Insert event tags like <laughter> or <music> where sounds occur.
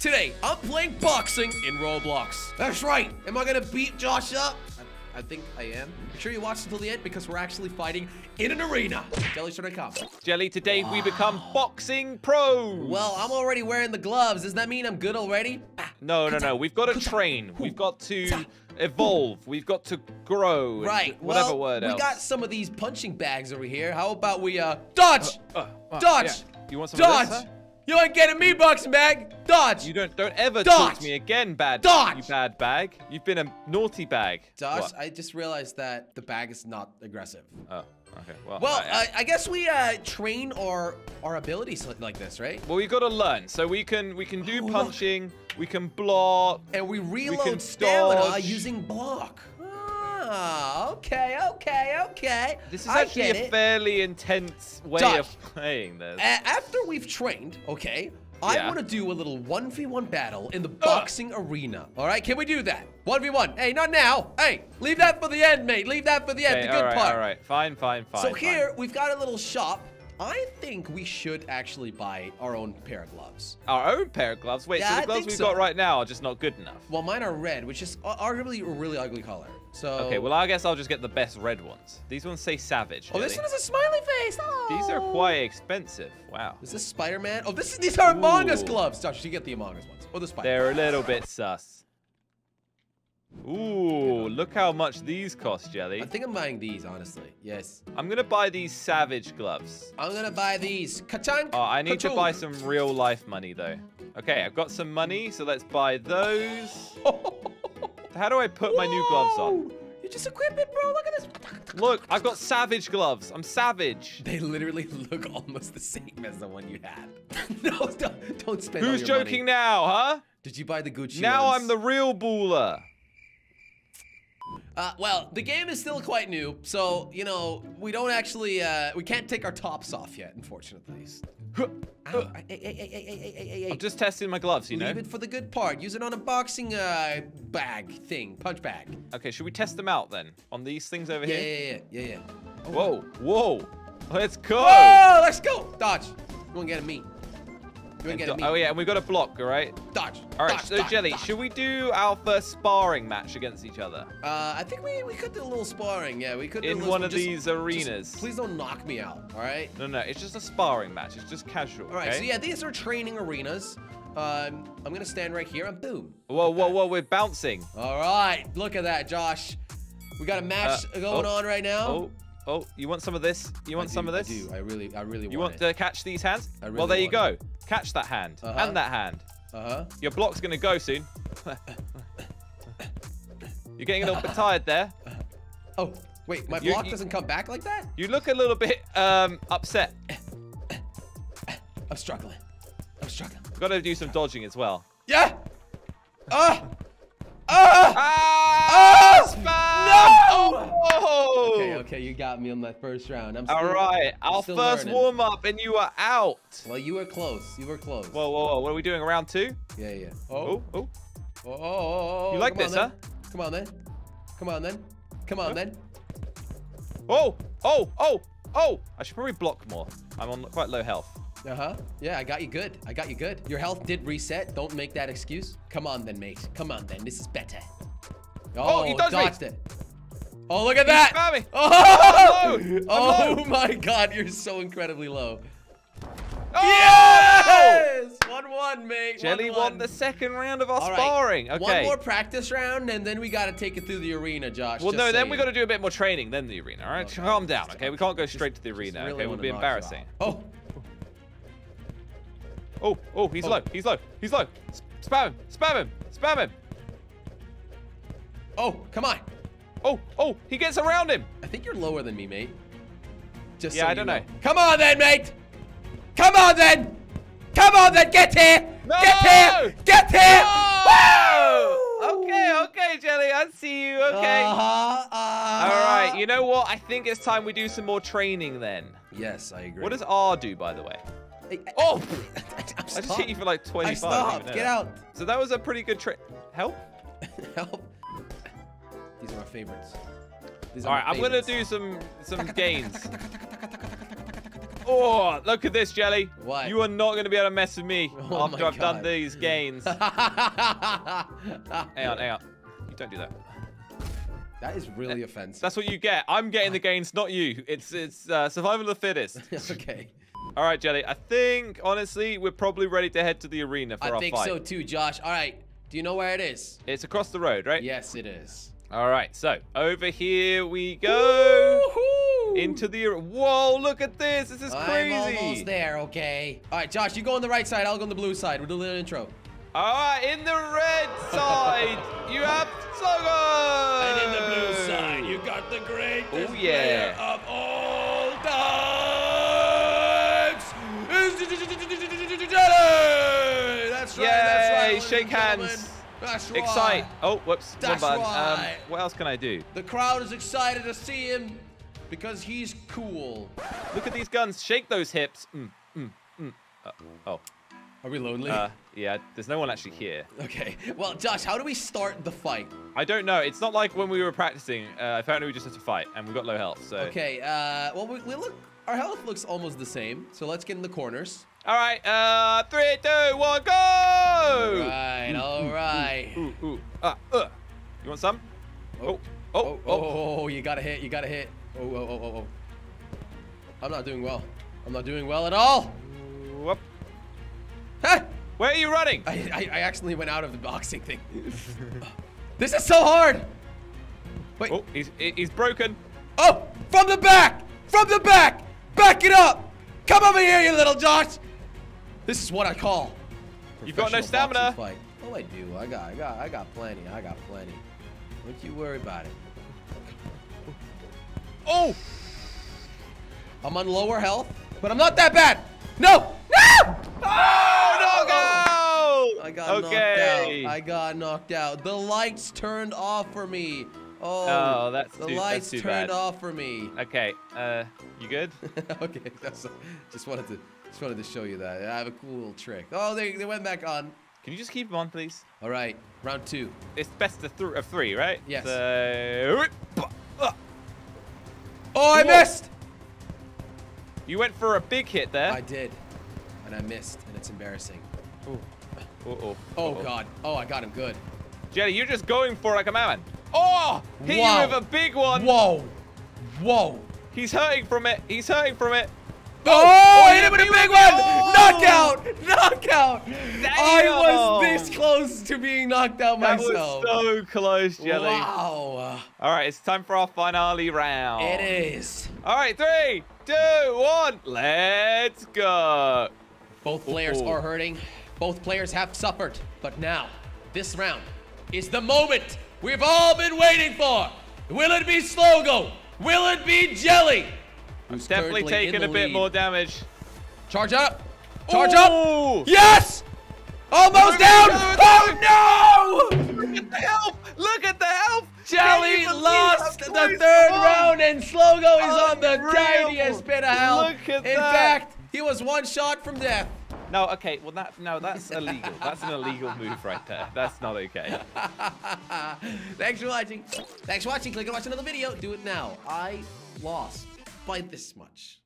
Today, I'm playing boxing in Roblox. That's right. Am I gonna beat Josh up? I, I think I am. Make sure you watch until the end because we're actually fighting in an arena. Jelly.com. Jelly, today we become boxing pros. Well, I'm already wearing the gloves. Does that mean I'm good already? Ah, No, no, no. We've got to train. We've got to evolve. We've got to grow. Right. Whatever well, word we got some of these punching bags over here. How about we uh dodge? Uh, uh, dodge. yeah. You want some dodge. of this? huh? You ain't getting me, boxing bag. Dodge. You don't don't ever talk Dodge. to me again, bad Dodge. you bad bag. You've been a naughty bag. Dodge. What? I just realized that the bag is not aggressive. Oh, okay. Well, Well, I- I, I guess we uh, train our our abilities like this, right? well, we've got to learn. So we can we can do Oh, look. punching. We can block. And we reload can stamina dodge. using block. Ah, okay, okay, okay. This is I actually a it. fairly intense way of playing this. After we've trained, okay, I Yeah. want to do a little 1v1 battle in the boxing arena. All right, can we do that? 1v1. Hey, not now. Hey, leave that for the end, mate. Leave that for the end, Okay, the good all right, part. all right. Fine, fine, fine. So fine. here, we've got a little shop. I think we should actually buy our own pair of gloves. Our own pair of gloves. Wait, Yeah, so the gloves we've so. got right now are just not good enough. Well, mine are red, which is arguably a really ugly color. So. Okay, well I guess I'll just get the best red ones. These ones say Savage. Oh, this one has a smiley face. Oh. These are quite expensive. Wow. Is this Spider-Man? Oh, this is these are Among Us gloves. Josh, you get the Among Us ones. Or the Spider -Man. They're a little bit sus. Ooh, look how much these cost, Jelly. I think I'm buying these, honestly. Yes. I'm gonna buy these Savage gloves. I'm gonna buy these. Kachunk. Oh, I need to buy some real life money though. Okay, I've got some money, so let's buy those. <laughs> How do I put my new gloves on? You just equip it, bro. Look at this. Look, I've got Savage gloves. I'm Savage. They literally look almost the same as the one you had. <laughs> no, don't, don't spend all Who's your joking money. now, huh? Did you buy the Gucci Now ones? I'm the real baller. Uh, well, the game is still quite new, so you know we don't actually uh, we can't take our tops off yet, unfortunately. Ow. Hey, hey, hey. I'm just testing my gloves, you know. Leave it for the good part. Use it on a boxing uh, bag thing, punch bag. Okay, should we test them out then? On these things over Yeah, here? yeah, yeah, yeah, yeah. Whoa, whoa. Let's go. Oh, let's go. Dodge. You won't get me. You won't And get do- me. oh yeah, and we've got a block, all right? Dodge. All right, dodge, so dodge, Jelly, dodge. should we do our first sparring match against each other? Uh, I think we, we could do a little sparring. Yeah, we could do a In one of just- these arenas. please don't knock me out. All right. No, no, it's just a sparring match. It's just casual, All right. okay? So yeah, these are training arenas. Um, I'm gonna stand right here and boom. Whoa, whoa, whoa, we're bouncing. All right. Look at that, Josh. We got a match Uh, going oh, on right now. Oh, oh, you want some of this? You want I some of this? I do. I really, I really You want, You want to catch these hands? I well, really there you go. want Catch that hand Uh-huh. and that hand. Uh huh. Your block's gonna go soon. You're getting a little bit tired there. Oh, wait. My You- block you- doesn't come back like that. You look a little bit um, upset. I'm struggling. I'm struggling. Got to do some dodging as well. Yeah. Ah. Ah. Ah! Oh! Okay, okay, you got me on my first round. I'm still- right, I'm our first learning. warm up, and you are out. Well, you were close. You were close. Whoa, whoa, whoa! What are we doing? Round two? Yeah, yeah. Oh, Oh, oh! oh, oh, oh, oh. You like Come this, then. Come on then. Come on then. Come on Huh? then. Oh! Oh! Oh! Oh! I should probably block more. I'm on quite low health. Uh huh. Yeah, I got you good. I got you good. Your health did reset. Don't make that excuse. Come on then, mate. Come on then. This is better. Oh, he dodged dodged it. Oh, look at that. Oh, I'm low. I'm oh low. my God, you're so incredibly low. Oh! Yes! 1-1, mate. Jelly 1-1. won the second round of our right, sparring. One Okay. more practice round, and then we got to take it through the arena, Josh. well, no, then we got to do a bit more training, then the arena. All right, Okay. calm down. Okay, we can't go straight to the arena. really okay, it would be knock you out. embarrassing. Oh, Oh, oh, he's Oh. low. He's low. He's low. Spam him. Spam him. Spam him. oh, come on. Oh, oh, he gets around him. I think you're lower than me, mate. Just Yeah, so I don't know. know. Come on then, mate. Come on then. Come on then. Get here. No! Get here. Get here. Oh! Okay, okay, Jelly. I see you. Okay. Uh-huh, uh-huh. All right. You know what? I think it's time we do some more training then. Yes, I agree. What does R do, by the way? I- Oh! <laughs> I, I just hit you for like 25. I I stopped. Get out. So that was a pretty good trick. Help? <laughs> Help. These are my favorites. These are All right, my I'm gonna do some some gains. Oh, look at this, Jelly. What? You are not going to be able to mess with me Oh after I've done these gains. hang on, hang on. You don't do that. that is really offensive. That's what you get. I'm getting the gains, not you. It's it's uh, survival of the fittest. okay. All right, Jelly. I think honestly we're probably ready to head to the arena for I our think so too, Josh. All right. Do you know where it is? It's across the road, right? Yes, it is. All right. So over here we go into the. Whoa! Look at this. This is crazy. I'm crazy. almost there, okay? All right, Josh, you go on the right side. I'll go on the blue side. We'll do a little intro. All right, in the red <laughs> side, you have Slogo. And in the blue side, you got the greatest Oh, yeah. player of all times. That's right. that's right. Shake and gentlemen. hands. That's right. Excite. Oh, whoops. That's button. right. Um, what else can I do? The crowd is excited to see him because he's cool. Look at these guns. Shake those hips. Mm, mm, mm. Uh, oh, Are we lonely? uh, yeah. There's no one actually here. okay. Well, Josh, how do we start the fight? I don't know. It's not like when we were practicing. Uh, apparently, we just had to fight, and we got low health. So. Okay. Uh, well, we, we look. Our health looks almost the same. So let's get in the corners. All right. Uh, three, two, one, go! Right. All right. Ooh, ooh. Uh, uh. You want some? Oh, oh, Oh, oh. oh, oh, oh you gotta hit, you gotta hit. Oh, oh, oh, oh, oh. I'm not doing well. I'm not doing well at all. Whoop. Huh! Where are you running? I, I, I accidentally went out of the boxing thing. <laughs> this is so hard. Wait. Oh, he's he's broken. Oh, from the back! From the back! Back it up! Come over here, you little Josh! This is what I call. You've got no stamina. Fight. Oh, I do. I got, I got, I got plenty. I got plenty. Don't you worry about it. Oh! I'm on lower health, but I'm not that bad. No! No! Oh, no! I got okay. knocked out. I got knocked out. The lights turned off for me. Oh, Oh, that's the too- that's lights too turned bad. off for me. Okay, uh, you good? <laughs> okay, that's just wanted to just wanted to show you that. I have a cool little trick. Oh, they, they went back on. Can you just keep him on, please? All right, round two. It's best of, th of three, right? Yes. So, uh, Oh, I Whoa. missed. you went for a big hit there. I did, and I missed, and it's embarrassing. <sighs> Uh-oh. Oh Uh-oh. God. Oh, I got him good. Jenny, you're just going for it like a man. Oh! Hit you with a big one. Whoa, whoa. He's hurting from it. He's hurting from it. Oh, oh, hit him with a big one! Knockout! Knockout! I was this close to being knocked out That myself. was so close, Jelly. Wow. All right, it's time for our finale round. It is. All right, three, two, one, let's go. Both players Ooh. are hurting. Both players have suffered. But now, this round is the moment we've all been waiting for. Will it be Slogo? Will it be Jelly? Who's Definitely currently in taking a bit lead. more damage. Charge up. Charge up. Yes! Almost Look down! at Oh no! Look at the health! Look at the health! Jelly Can you believe lost the third it round and Slogo is on the tiniest bit of health. Look at In that. fact, he was one shot from death. No, okay, well that no, that's illegal. That's an illegal move right there. That's not okay. <laughs> Thanks for watching. Thanks for watching. Click and watch another video. Do it now. I lost by this much.